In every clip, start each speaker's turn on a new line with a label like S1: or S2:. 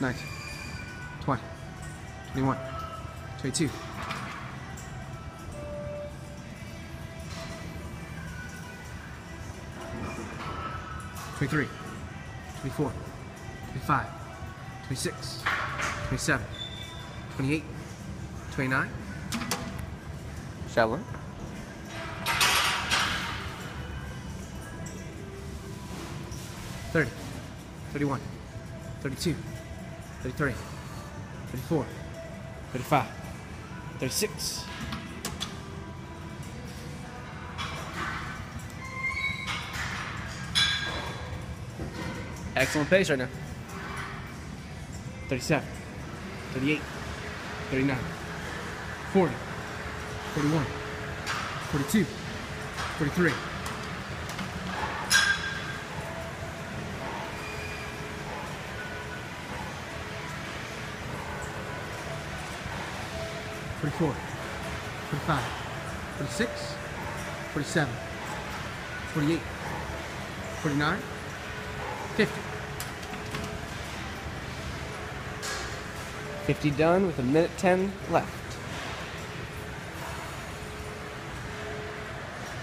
S1: nineteen, twenty, twenty-one, twenty-two. 23, 24, 25, 26, 27, 28, 29,
S2: Shallow.
S1: 30, 31, 32, 33, 34, 35, 36, Excellent pace right now. 37, 38, 39, 40, 41, 42, 43. Forty-four, forty-five, forty-six, forty-seven, forty-eight, forty-nine, fifty.
S2: 50 done with a minute 10 left.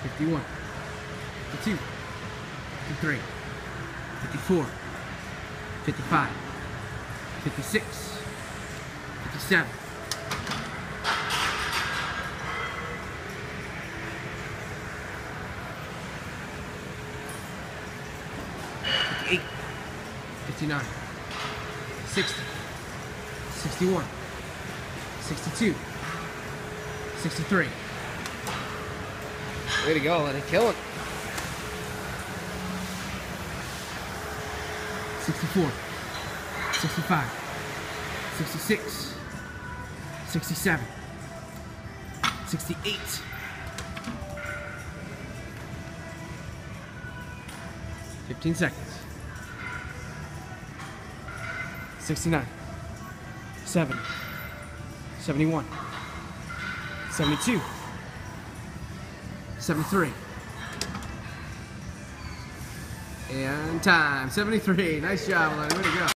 S1: 51, 52, 53, 54, 55, 56, 57. 58, 59, 60, 61, 62, 63.
S2: Way to go, let it kill it.
S1: 64, 65, 66, 67, 68, 15 seconds. 69, 70, 71, 72, 73. And time. 73. Nice job, Lenny. Way to go.